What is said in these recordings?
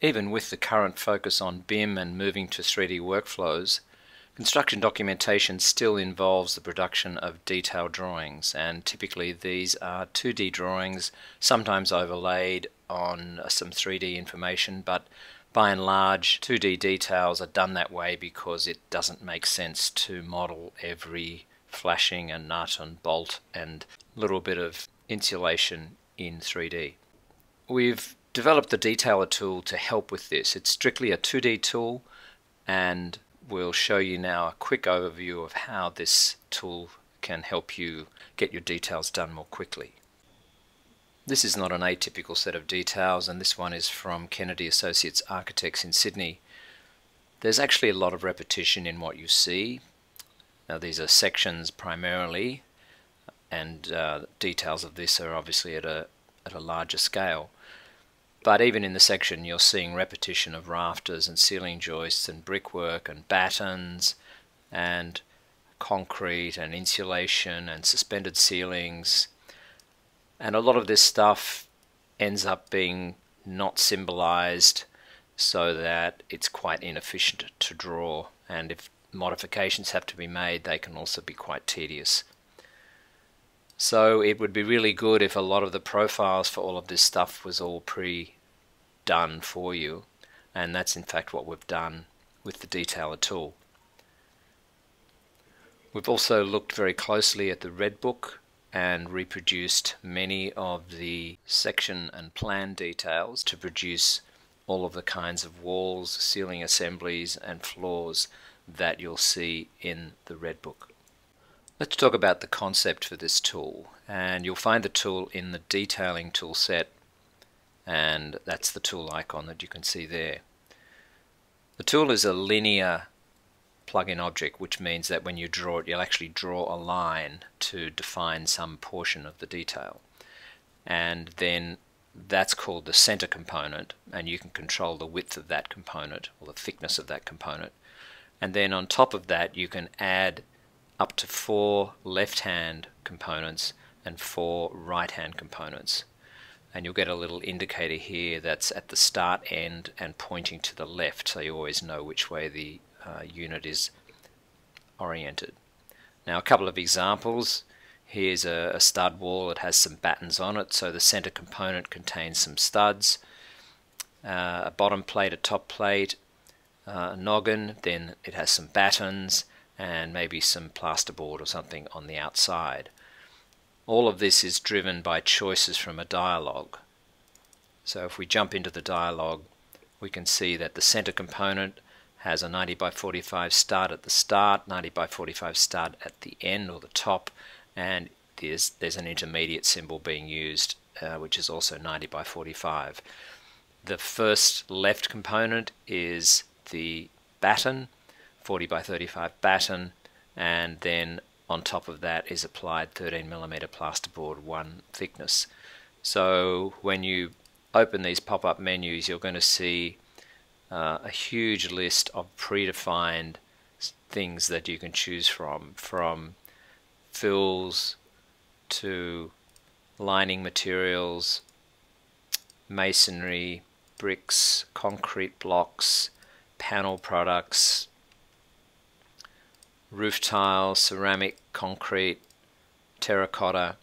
Even with the current focus on BIM and moving to 3D workflows, construction documentation still involves the production of detailed drawings and typically these are 2D drawings, sometimes overlaid on some 3D information, but by and large 2D details are done that way because it doesn't make sense to model every flashing and nut and bolt and little bit of insulation in 3D. We've developed the Detailer tool to help with this. It's strictly a 2D tool and we'll show you now a quick overview of how this tool can help you get your details done more quickly. This is not an atypical set of details and this one is from Kennedy Associates Architects in Sydney. There's actually a lot of repetition in what you see. Now these are sections primarily and uh, details of this are obviously at a, at a larger scale. But even in the section you're seeing repetition of rafters and ceiling joists and brickwork and battens and concrete and insulation and suspended ceilings and a lot of this stuff ends up being not symbolized so that it's quite inefficient to draw and if modifications have to be made they can also be quite tedious. So it would be really good if a lot of the profiles for all of this stuff was all pre-done for you and that's in fact what we've done with the detailer tool. We've also looked very closely at the Red Book and reproduced many of the section and plan details to produce all of the kinds of walls, ceiling assemblies and floors that you'll see in the Red Book. Let's talk about the concept for this tool and you'll find the tool in the detailing tool set and that's the tool icon that you can see there. The tool is a linear plug-in object, which means that when you draw it, you'll actually draw a line to define some portion of the detail. And then that's called the center component, and you can control the width of that component, or the thickness of that component. And then on top of that, you can add up to four left-hand components and four right-hand components. And you'll get a little indicator here that's at the start end and pointing to the left, so you always know which way the uh, unit is oriented. Now a couple of examples. Here's a, a, stud wall. It has some battens on it, so the center component contains some studs. Uh, a bottom plate, a top plate, uh, a noggin, then it has some battens and maybe some plasterboard or something on the outside. All of this is driven by choices from a dialog. So if we jump into the dialog, we can see that the center component has a 90 by 45 stud at the start, 90 by 45 stud at the end or the top, and there's, there's an intermediate symbol being used, uh, which is also 90 by 45. The first left component is the batten, 40 by 35 batten, and then on top of that is applied 13 millimeter plasterboard, one thickness. So when you open these pop-up menus, you're going to see uh, a huge list of predefined things that you can choose from, from fills to lining materials, masonry, bricks, concrete blocks, panel products, roof tile, ceramic, concrete, terracotta,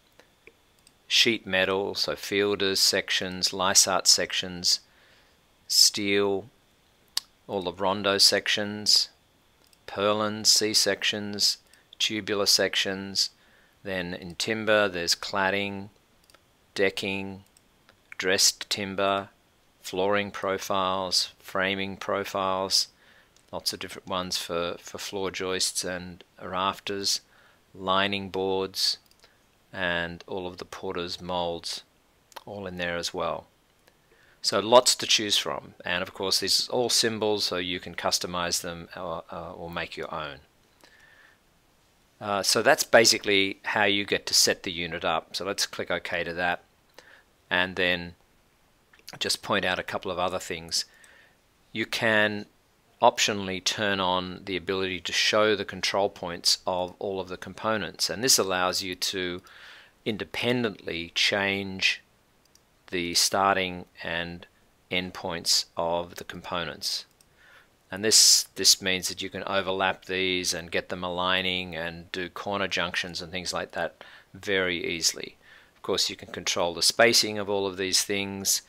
sheet metal, so fielders sections, Lysaght sections, steel, all the rondo sections, purlin C sections, tubular sections, then in timber there's cladding, decking, dressed timber, flooring profiles, framing profiles, lots of different ones for, for floor joists and rafters, lining boards, and all of the porter's molds all in there as well. So lots to choose from. And of course, these are all symbols, so you can customize them or, uh, or make your own. Uh, so that's basically how you get to set the unit up. So let's click OK to that. And then just point out a couple of other things. You can optionally turn on the ability to show the control points of all of the components. And this allows you to independently change the starting and endpoints of the components. And this, this means that you can overlap these and get them aligning and do corner junctions and things like that very easily. Of course, you can control the spacing of all of these things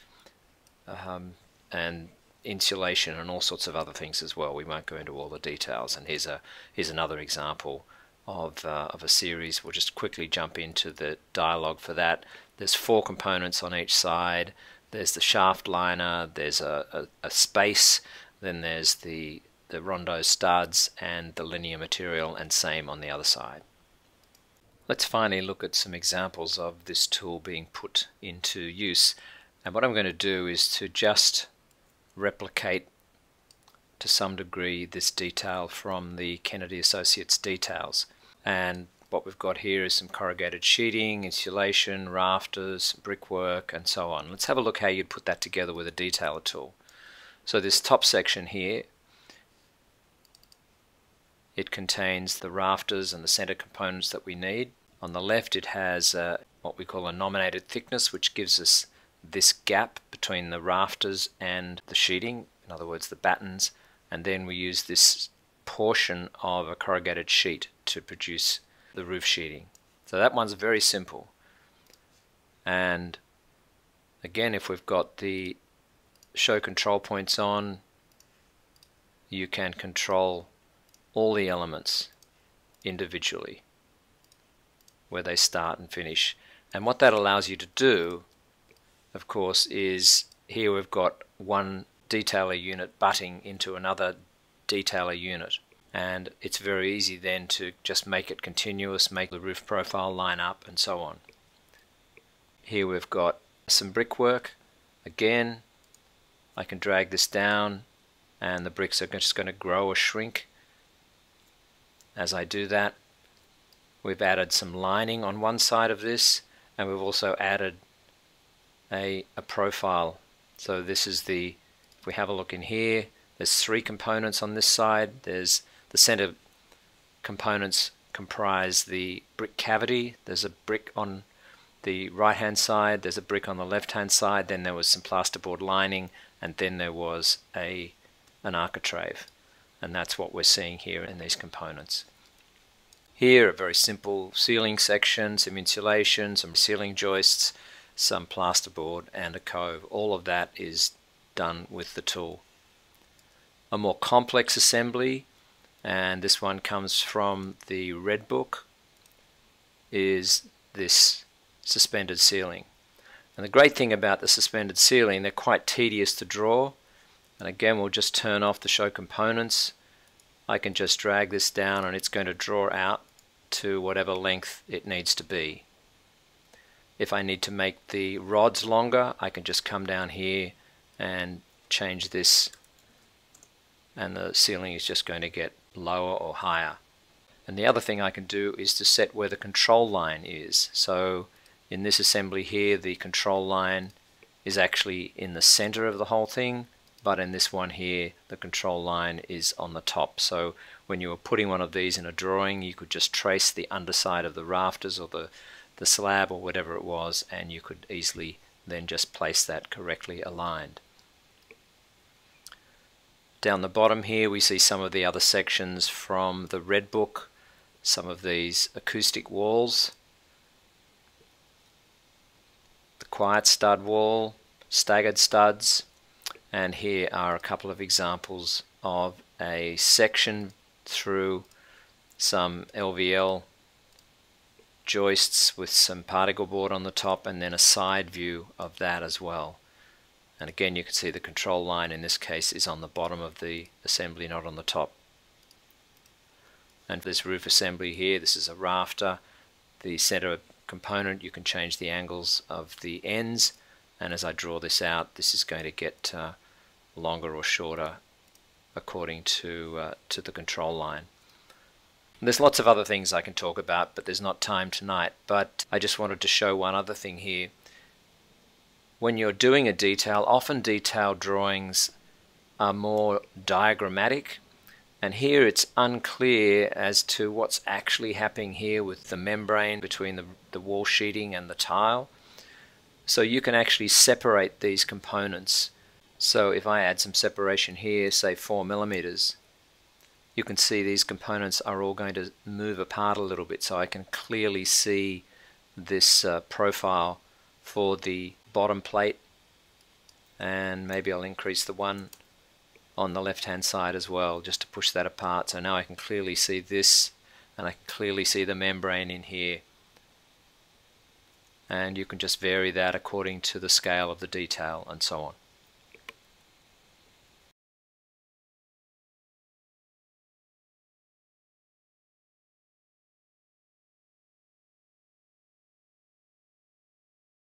um, and insulation and all sorts of other things as well. We won't go into all the details. And here's a here's another example of uh, of a series. We'll just quickly jump into the dialog for that. There's four components on each side. There's the shaft liner. There's a, a, a space. Then there's the the rondo studs and the linear material, and same on the other side. Let's finally look at some examples of this tool being put into use. And what I'm going to do is to just replicate to some degree this detail from the Kennedy Associates details. And what we've got here is some corrugated sheeting, insulation, rafters, brickwork, and so on. Let's have a look how you'd put that together with a detailer tool. So this top section here, it contains the rafters and the center components that we need. On the left it has uh, what we call a nominated thickness, which gives us this gap between the rafters and the sheeting, in other words the battens, and then we use this portion of a corrugated sheet to produce the roof sheeting. So that one's very simple. And again, if we've got the show control points on, you can control all the elements individually, where they start and finish. And what that allows you to do of course, is here we've got one detailer unit butting into another detailer unit. And it's very easy then to just make it continuous, make the roof profile line up and so on. Here we've got some brickwork. Again, I can drag this down and the bricks are just going to grow or shrink as I do that. We've added some lining on one side of this and we've also added a, a profile. So this is the, if we have a look in here, there's three components on this side. There's the center components comprise the brick cavity. There's a brick on the right hand side, there's a brick on the left hand side, then there was some plasterboard lining, and then there was a an architrave. And that's what we're seeing here in these components. Here a very simple ceiling section, some insulation, some ceiling joists, some plasterboard and a cove. All of that is done with the tool. A more complex assembly, and this one comes from the Red Book, is this suspended ceiling. And the great thing about the suspended ceiling, they're quite tedious to draw. And again, we'll just turn off the show components. I can just drag this down and it's going to draw out to whatever length it needs to be. If I need to make the rods longer, I can just come down here and change this and the ceiling is just going to get lower or higher. And the other thing I can do is to set where the control line is. So in this assembly here, the control line is actually in the center of the whole thing, but in this one here, the control line is on the top. So when you were putting one of these in a drawing, you could just trace the underside of the rafters or the the slab or whatever it was and you could easily then just place that correctly aligned. Down the bottom here we see some of the other sections from the Red Book, some of these acoustic walls, the quiet stud wall, staggered studs, and here are a couple of examples of a section through some LVL joists with some particle board on the top and then a side view of that as well. And again you can see the control line in this case is on the bottom of the assembly not on the top. And for this roof assembly here this is a rafter. The center component you can change the angles of the ends and as I draw this out this is going to get uh, longer or shorter according to, uh, to the control line. There's lots of other things I can talk about, but there's not time tonight. But I just wanted to show one other thing here. When you're doing a detail, often detailed drawings are more diagrammatic. And here it's unclear as to what's actually happening here with the membrane between the, the wall sheeting and the tile. So you can actually separate these components So if I add some separation here, say 4 millimeters, you can see these components are all going to move apart a little bit so I can clearly see this uh, profile for the bottom plate. And maybe I'll increase the one on the left hand side as well just to push that apart. So now I can clearly see this and I can clearly see the membrane in here. And you can just vary that according to the scale of the detail and so on.